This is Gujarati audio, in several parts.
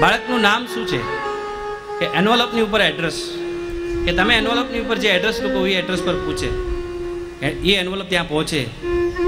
બાળકનું નામ શું છે? કે એન્વલપની ઉપર એડ્રેસ કે તમે એન્વલપની ઉપર જે એડ્રેસ લોકો એ એડ્રેસ પર પૂછે. એ- એન્વલપ ત્યાં પહોંચે.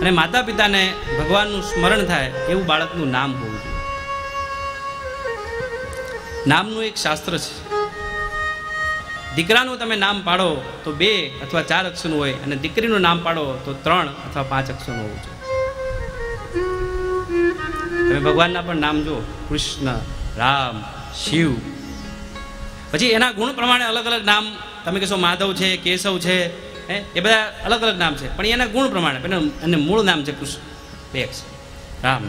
અને માતા પિતાને ભગવાનનું સ્મરણ થાય એવું બાળકનું નામ હોવું જોઈએ. નામનું એક શાસ્ત્ર છે. દીકરાનું તમે નામ પાડો તો બે અથવા ચાર અક્ષરનું હોય અને દીકરીનું નામ પાડો તો ત્રણ અથવા પાંચ અક્ષરનું હોવું જોઈએ. તમે ભગવાનના પણ નામ જુઓ. કૃષ્ણ, રામ, શિવ. પછી એના ગુણ પ્રમાણે અલગ અલગ નામ, તમે કહેશો માધવ છે, કેશવ છે, હે? એ બધા અલગ અલગ નામ છે. પણ એના ગુણ પ્રમાણે, એને મૂળ નામ છે કૃષ્ણ. બે અક્ષર. રામ.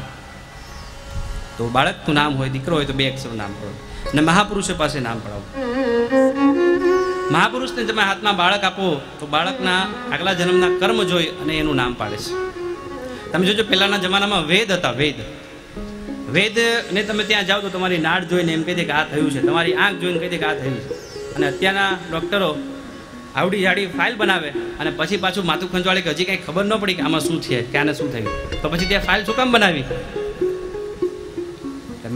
તો બાળકનું નામ હોય, દીકરો હોય તો બે અક્ષરનું નામ પડો અને મહાપુરુષો પાસે નામ પડાવો. મહાપુરુષને તમે હાથમાં બાળક આપો, તો બાળકના આગલા જન્મના કર્મ જોઈ અને એનું નામ પાડે છે. તમે જોજો, પહેલાના જમાનામાં વેદ હતા, વેદ. વેદ ને તમે ત્યાં જાઓ તો તમારી નાડ જોઈને એમ કહી દે કે આ થયું છે. તમારી આંખ જોઈને કહી દે કે આ થયું છે. અને અત્યારના ડૉક્ટરો આવડી જાડી ફાઇલ બનાવે અને પછી પાછું માથું ખંજવાળે કે હજી કાંઈ ખબર ન પડી કે આમાં શું છે, કે આને શું થયું. તો પછી ત્યાં ફાઇલ શું કામ બનાવી?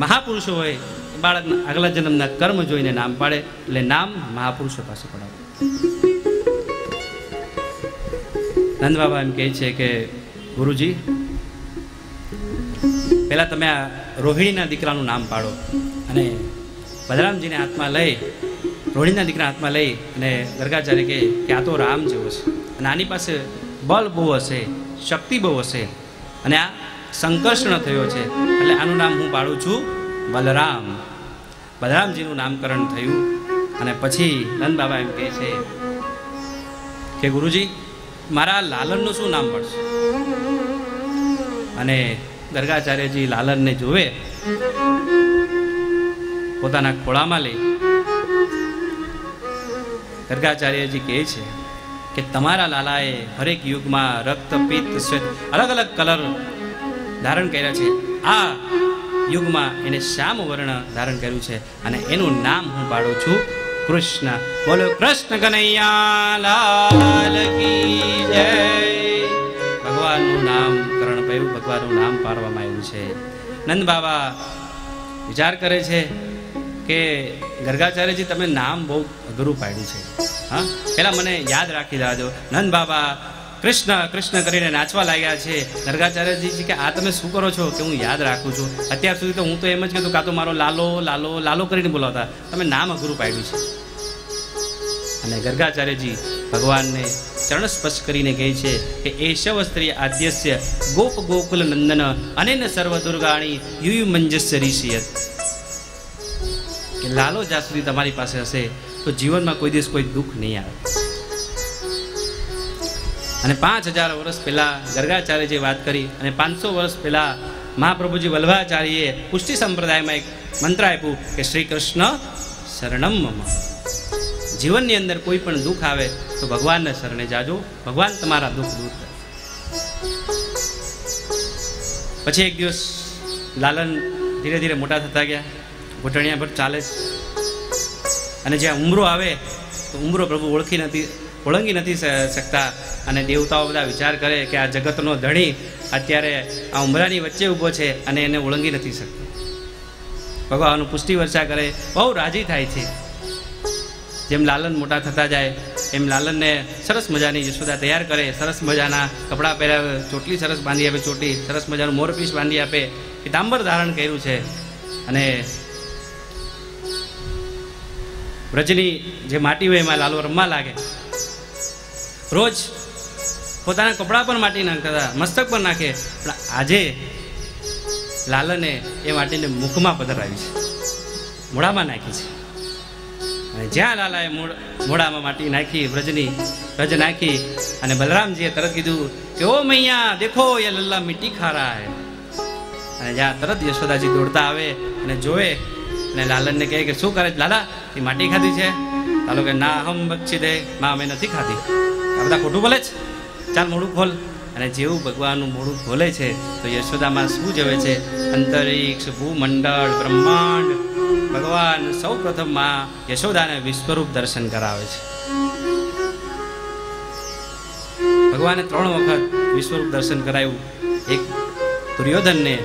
મહાપુરુષો હોય બાળક આગલા જન્મના કર્મ જોઈને નામ પાડે, એટલે નામ મહાપુરુષો પાસે પડાવે. નંદ બાબા એમ કહે છે કે ગુરુજી પહેલાં તમે આ રોહિણીના દીકરાનું નામ પાડો અને બલરામજીને હાથમાં લઈ, રોહિણીના દીકરા હાથમાં લઈ અને ગરગાચાર્ય કહે કે આ તો રામ જેવો છે. અને આની પાસે બળ બહુ હશે, શક્તિ બહુ હશે અને આ સંકર્ષણ થયો છે. એટલે આનું નામ હું પાડું છું બલરામ. બલરામજીનું નામકરણ થયું અને પછી નંદ બાબા એમ કહે છે કે ગુરુજી, મારા લાલનનું શું નામ પડશે? અને ગરગાચાર્યજી લાલનને જુએ પોતાના ખોળામાં લઈ ગરગાચાર્યજી કહે છે કે તમારા લાલાએ હરેક યુગમાં રક્ત, પિત્ત, શ્વેત અલગ અલગ કલર ધારણ કર્યા છે. આ યુગમાં એને શ્યામ વર્ણ ધારણ કર્યું છે અને એનું નામ હું પાડું છું કૃષ્ણ. બોલો, કૃષ્ણ કનૈયા લાલ કી જય. ભગવાનનું કર્યું ભગવાનનું નામ પાડવામાં આવ્યું છે. નંદ બાબા વિચાર કરે છે કે ગરગાચાર્યજી તમે નામ બહુ અઘરું પાડ્યું છે. હા? પહેલાં મને યાદ રાખી દેજો નંદ બાબા કૃષ્ણ કૃષ્ણ કરીને નાચવા લાગ્યા છે. ગરગાચાર્યજી કે આ તમે શું કરો છો કે હું યાદ રાખું છું? અત્યાર સુધી તો હું તો એમ જ કહેતો કાં તો મારો લાલો લાલો લાલો કરીને બોલાવતા. તમે નામ અઘરું પાડ્યું છે. અને ગર્ગાચાર્યજી ભગવાનને ચરણ સ્પર્શ કરીને કહે છે કે એશવ સ્ત્રી આદ્યસ્ય ગોપ ગોકુલ નંદન અને સર્વ દુર્ગાણી યુ મંજસ્ય કે લાલો જ્યાં સુધી તમારી પાસે હશે, તો જીવનમાં કોઈ દિવસ કોઈ દુઃખ નહીં આવે. અને પાંચ હજાર વર્ષ પહેલા ગર્ગાચાર્ય જે વાત કરી, અને પાંચસો વર્ષ પહેલા મહાપ્રભુજી વલ્ભાચાર્યએ પુષ્ટિ સંપ્રદાયમાં એક મંત્ર આપ્યું કે શ્રી કૃષ્ણ શરણમ મમ. જીવનની અંદર કોઈ પણ દુઃખ આવે તો ભગવાનને શરણે જાજો. ભગવાન તમારા દુઃખ દૂર કરે. પછી એક દિવસ લાલન ધીરે ધીરે મોટા થતા ગયા. ઘૂંટણિયા પર ચાલે અને જ્યાં ઉમરો આવે તો ઉમરો પ્રભુ ઓળખી નથી, ઓળંગી નથી શકતા. અને દેવતાઓ બધા વિચાર કરે કે આ જગતનો ધણી અત્યારે આ ઉમરાની વચ્ચે ઊભો છે અને એને ઓળંગી નથી શકતો. ભગવાનનું પુષ્ટિ વર્ષા કરે. બહુ રાજી થાય છે. જેમ લાલન મોટા થતા જાય, એમ લાલનને સરસ મજાની યશોદા તૈયાર કરે, સરસ મજાના કપડાં પહેરાવે, ચોટલી સરસ બાંધી આપે, ચોટી સરસ મજાનું મોરપીસ બાંધી આપે પિતાંબર ધારણ કર્યું છે. અને વ્રજની જે માટી હોય એમાં લાલો રમવા લાગે. રોજ પોતાના કપડાં પણ માટી નાખતા, મસ્તક પણ નાખે. પણ આજે લાલને એ માટીને મુખમાં પધરાવી છે. મોઢામાં નાખી છે. જ્યાં લાલાએ મોડામાં માટી નાખી, વ્રજની વ્રજ નાખી અને બલરામજીએ તરત કીધું કે, ઓ મૈયા, દેખો એ લલ્લા મીઠી ખા રહા હે અને જ્યાં તરત યશોદાજી દોડતા આવે અને જોવે અને લાલનને કહે કે, શું કરે લાલા? એ માટી ખાધી છે? લાલો કે ના, હમ બક્ષી દે માં અમે નથી ખાધી. આ બધા ખોટું બોલે છે? ચાલ મોડું ખોલ. અને જેવું ભગવાનનું મોડું ખોલે છે, તો યશોદામાં શું જવે છે? અંતરિક્ષ ભૂમંડળ, બ્રહ્માંડ. ભગવાન સૌ પ્રથમ યશોદાને વિશ્વરૂપ દર્શન કરાવે છે. ભગવાને ત્રણ વખત વિશ્વરૂપ દર્શન કરાવ્યું એક દુર્યોધનને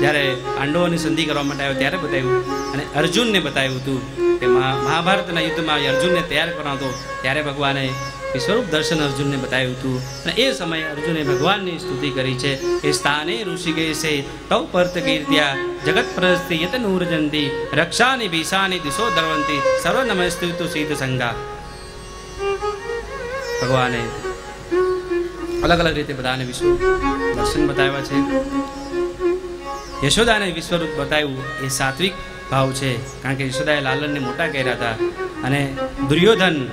જ્યારે પાંડવોની સંધિ કરવા માટે આવ્યો ત્યારે બતાવ્યું અને અર્જુનને બતાવ્યું હતું કે મહા- મહાભારતના યુદ્ધમાં અર્જુનને તૈયાર કરવાનો ત્યારે ભગવાને વિશ્વરૂપ દર્શન અર્જુનને બતાવ્યું હતું. અને એ સમયે અર્જુને ભગવાનની સ્તુતિ કરી છે. એ સ્થાને ઋષિકેશે તવ પર્ત કીર્ત્યા. જગત પ્રસ્તી યત નૂરજંતી રક્ષાની ભીષાની દિશો ધરવંતી. સર્વ નમસ્તુ સીત સંગા. ભગવાને અલગ અલગ રીતે બધાને વિશ્વ દર્શન બતાવ્યા છે. યશોદાને વિશ્વરૂપ બતાવ્યું એ સાત્વિક ભાવ છે. કારણ કે યશોદાએ લાલનને મોટા કર્યા હતા. અને દુર્યોધન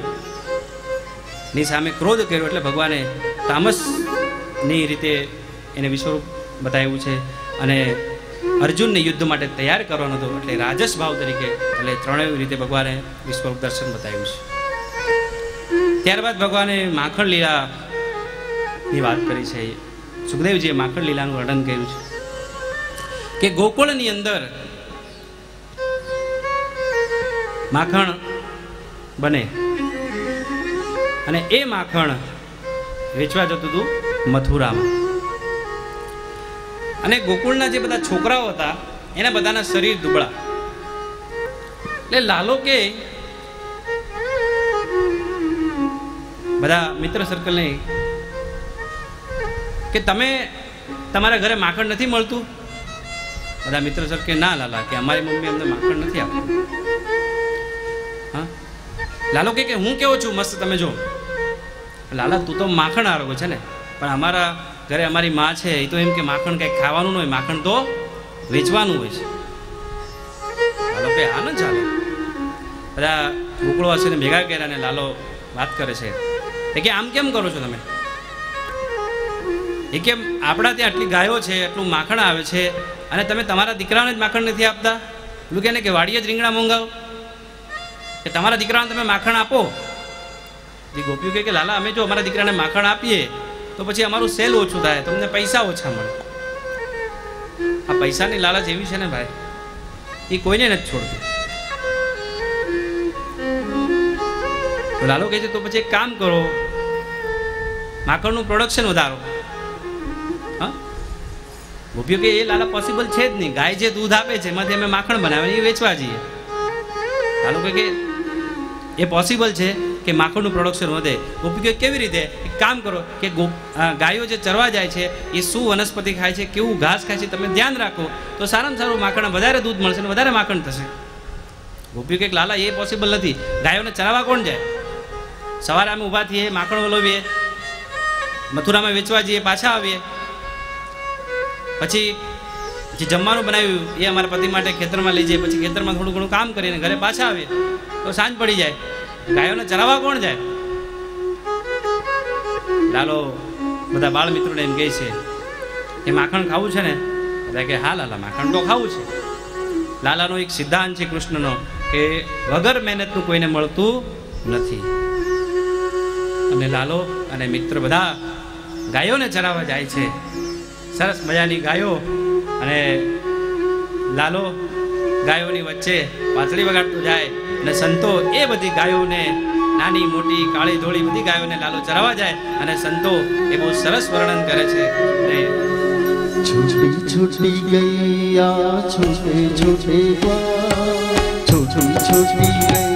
ની સામે ક્રોધ કર્યો એટલે ભગવાને તામસની રીતે એને વિશ્વરૂપ બતાવ્યું છે અને અર્જુનને યુદ્ધ માટે તૈયાર કરવાનો હતો એટલે રાજસ ભાવ તરીકે એટલે ત્રણેય રીતે ભગવાને વિશ્વરૂપ દર્શન બતાવ્યું છે. ત્યારબાદ ભગવાને માખણ લીલાની વાત કરી છે. સુખદેવજીએ માખણ લીલાનું વર્ણન કર્યું છે કે ગોકુળની અંદર માખણ બને અને એ માખણ વેચવા જતું હતું મથુરામાં. અને ગોકુળના જે બધા છોકરાઓ હતા, એના બધાના શરીર દુબળા. એટલે લાલો કે બધા મિત્ર સર્કલને કે તમે તમારા ઘરે માખણ નથી મળતું? બધા મિત્ર સર ના લાલા, કે અમારી મમ્મી અમને માખણ નથી આપતી. હા? લાલો કે, હું કેવો છું? મસ્ત, તમે જો. લાલા, તું તો માખણ આરોગો છે ને? પણ અમારા ઘરે અમારી માં છે, એ તો એમ કે માખણ કંઈક ખાવાનું ન હોય, માખણ તો વેચવાનું હોય છે. લાલો ભાઈ, આ ન ચાલે. બધા ને ભેગા કર્યા અને લાલો વાત કરે છે. એ કે, આમ કેમ કરો છો તમે? એ કેમ આપણા ત્યાં આટલી ગાયો છે એટલું માખણ આવે છે, અને તમે તમારા દીકરાને જ માખણ નથી આપતા? પેલું ને કે વાડીએ જ રીંગણા મંગાવો કે તમારા દીકરાને તમે માખણ આપો? જે, ગોપીઓ કહે કે, લાલા, અમે જો અમારા દીકરાને માખણ આપીએ, તો પછી અમારું સેલ ઓછું થાય, તમને પૈસા ઓછા મળે. આ પૈસાની લાલચ એવી છે ને ભાઈ, એ કોઈને નથી છોડતું. લાલો કહે છે, તો પછી એક કામ કરો, માખણનું પ્રોડક્શન વધારો. હા? ગોપીઓ કે એ લાલા પોસિબલ છે જ નહીં. ગાય જે દૂધ આપે છે, એમાંથી અમે માખણ બનાવે એ વેચવા જઈએ. લાલો કહે કે, એ પોસિબલ છે. કે માખણનું પ્રોડક્શન વધે. ગોપી કેવી રીતે? કામ કરો કે ગો ગાયો જે ચરવા જાય છે, એ શું વનસ્પતિ ખાય છે, કેવું ઘાસ ખાય છે, તમે ધ્યાન રાખો. તો સારામાં સારું માખણ વધારે દૂધ મળશે અને વધારે માખણ થશે. ઉપયોગ એક લાલા, એ પોસિબલ નથી. ગાયોને ચરાવવા કોણ જાય? સવારે અમે ઊભા થઈએ, માખણ વલોવીએ, મથુરામાં વેચવા જઈએ, પાછા આવીએ. પછી જે જમવાનું બનાવ્યું, એ અમારા પતિ માટે ખેતરમાં લઈ જઈએ. પછી ખેતરમાં થોડું ઘણું કામ કરીને ઘરે પાછા આવીએ. તો સાંજ પડી જાય. ગાયોને ચરાવવા કોણ જાય? લાલો, બધા બાળ મિત્રોને એમ કહે છે, એ માખણ ખાવું છે ને? બધા કે હા, લાલા, માખણ તો ખાવું છે. લાલાનો એક સિદ્ધાંત છે કૃષ્ણનો કે વગર મહેનતનું કોઈને મળતું નથી. અને લાલો અને મિત્ર બધા ગાયોને ચરાવવા જાય છે. સરસ મજાની ગાયો અને લાલો ગાયોની વચ્ચે પાછળી વગાડતું જાય. અને સંતો એ બધી ગાયોને નાની, મોટી, કાળી ધોળી બધી ગાયોને લાલો ચરાવા જાય અને સંતો એ બહુ સરસ વર્ણન કરે છે છૂટી છૂટી ગયા, છૂટે છૂટે, છૂટી છૂટી ગયા